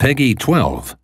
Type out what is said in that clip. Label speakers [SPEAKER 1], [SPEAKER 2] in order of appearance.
[SPEAKER 1] Peggy 12.